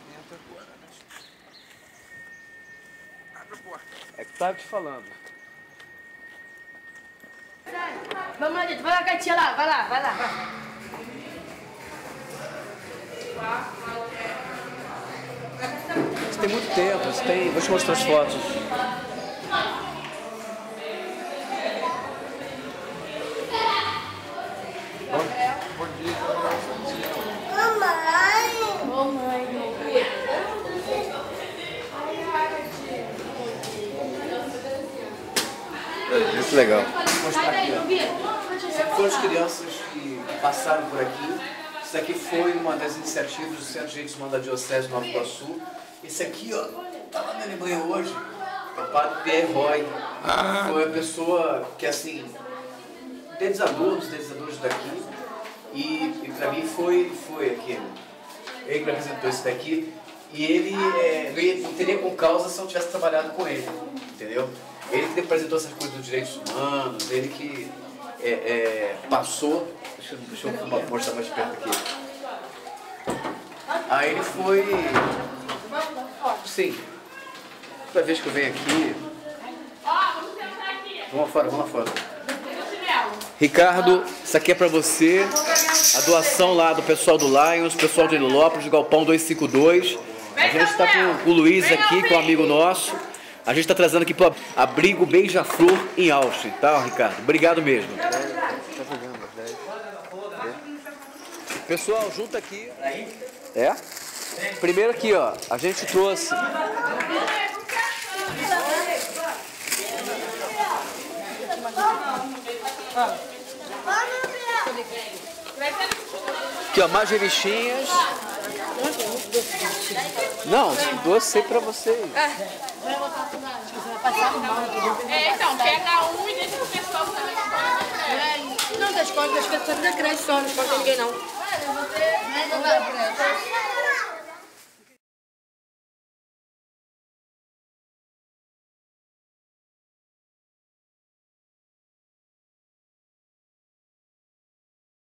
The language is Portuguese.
dentro agora, né? Abre a porta. É que tava te falando. Vamos lá, gente. Vai lá, Catinha lá. Vai lá, vai lá. Vai. Isso tem muito tempo, isso tem. Vou te mostrar as fotos. Muito legal. Sai daí, não vi? Foram as crianças que passaram por aqui. Isso aqui foi uma das iniciativas do Centro de Direitos Humanos da Diocese de Nova Iguaçu. Esse aqui, ó, tá lá na Alemanha hoje. É o padre Pierre Roy. Foi a pessoa que, assim, idealizador dos idealizadores daqui. E, e pra mim foi, foi aquele. Ele que me apresentou esse daqui. E ele é, não teria com causa se eu não tivesse trabalhado com ele. Entendeu? Ele que apresentou essas coisas dos direitos humanos, ele que é, é, passou. Deixa, eu- deixa eu mo- mostrar mais perto aqui. Aí ele foi. Sim. Toda vez que eu venho aqui. Vamos lá fora, vamos lá fora. Ricardo, isso aqui é pra você. A doação lá do pessoal do Lions, pessoal de Lilópolis, do Galpão 252. A gente está com o Luiz aqui, com um amigo nosso. A gente está trazendo aqui para abrigo Beija-Flor em Austin, tá, Ricardo? Obrigado mesmo. Pessoal, junta aqui. É? Primeiro aqui, ó. A gente trouxe. Aqui, ó, mais revistinhas. Não, doce pra vocês. É, então, pega um e deixa o pessoal também Não, das escola, das pessoas da creche só, não escola de ninguém não.